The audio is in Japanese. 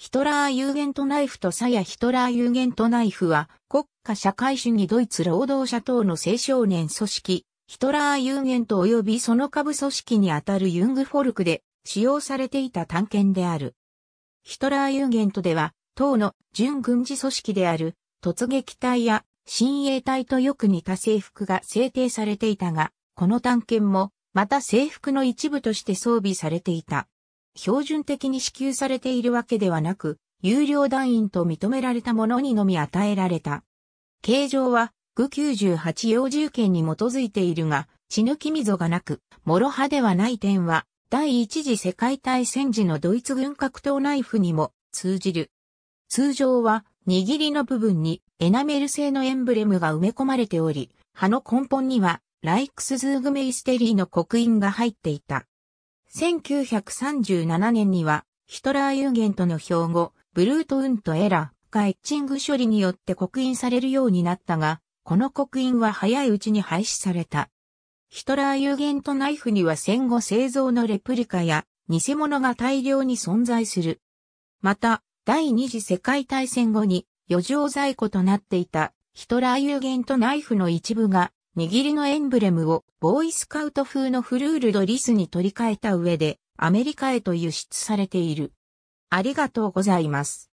ヒトラーユーゲントナイフとサヤヒトラーユーゲントナイフは国家社会主義ドイツ労働者等の青少年組織、ヒトラーユーゲント及びその下部組織にあたるユングフォルクで使用されていた探検である。ヒトラーユーゲントでは、党の準軍事組織である突撃隊や親衛隊とよく似た制服が制定されていたが、この探検もまた制服の一部として装備されていた。標準的に支給されているわけではなく、有料団員と認められたものにのみ与えられた。形状は、具98幼獣権に基づいているが、血抜き溝がなく、諸刃ではない点は、第一次世界大戦時のドイツ軍格闘ナイフにも通じる。通常は、握りの部分にエナメル製のエンブレムが埋め込まれており、刃の根本にはライクスズーグメイステリーの刻印が入っていた。1937年には、ヒトラーユーゲントの標語、ブルートウントエラーがエッチング処理によって刻印されるようになったが、この刻印は早いうちに廃止された。ヒトラーユーゲントナイフには戦後製造のレプリカや偽物が大量に存在する。また、第二次世界大戦後に余剰在庫となっていたヒトラーユーゲントナイフの一部が握りのエンブレムをボーイスカウト風のフルールドリスに取り替えた上でアメリカへと輸出されている。ありがとうございます。